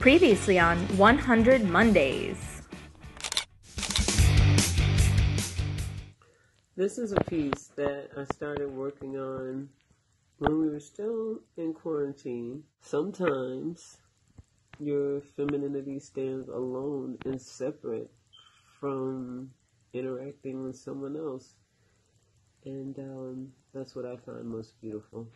Previously on 100 Mondays. This is a piece that I started working on when we were still in quarantine. Sometimes your femininity stands alone and separate from interacting with someone else. And um, that's what I find most beautiful.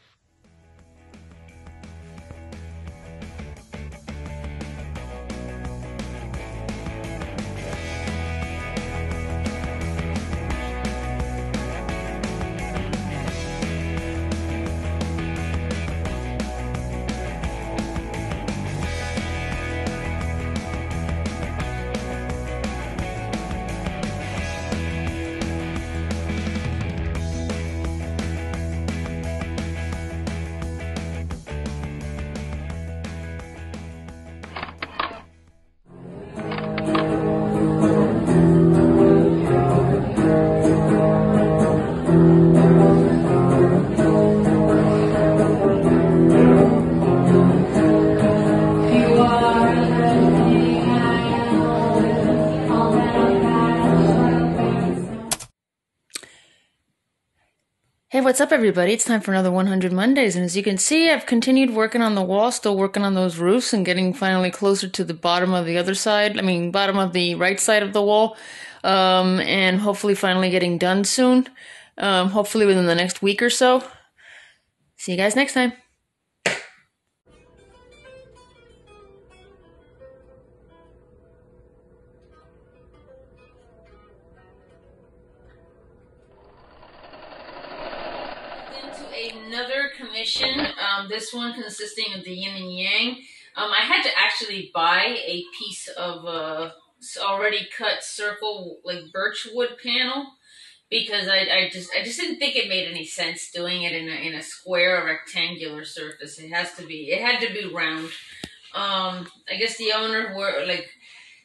Hey, what's up, everybody? It's time for another 100 Mondays, and as you can see, I've continued working on the wall, still working on those roofs, and getting finally closer to the bottom of the other side. I mean, bottom of the right side of the wall, um, and hopefully finally getting done soon. Um, hopefully within the next week or so. See you guys next time. Another commission. Um, this one consisting of the yin and yang. Um, I had to actually buy a piece of uh, already cut circle like birch wood panel because I, I just I just didn't think it made any sense doing it in a in a square or rectangular surface. It has to be it had to be round. Um, I guess the owner were like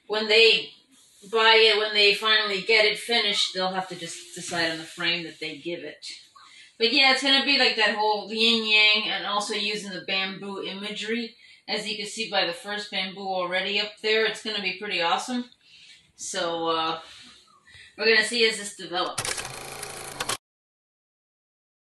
when they buy it when they finally get it finished, they'll have to just decide on the frame that they give it. But yeah, it's gonna be like that whole yin yang and also using the bamboo imagery. As you can see by the first bamboo already up there, it's gonna be pretty awesome. So uh, we're gonna see as this develops.